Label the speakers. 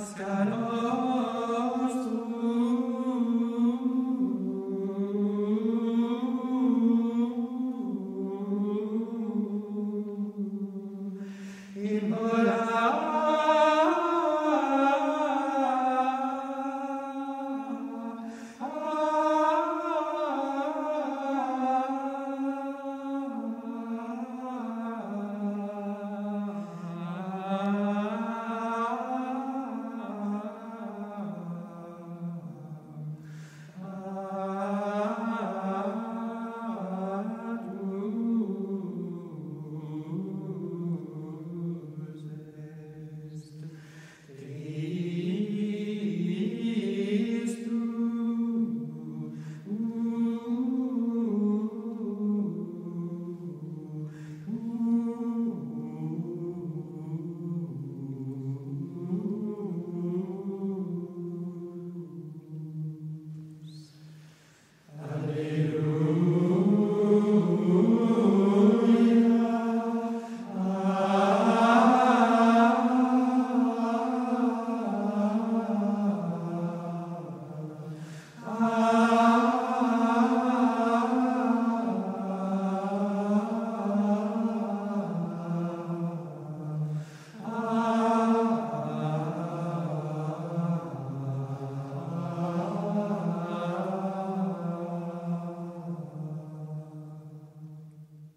Speaker 1: Pascal,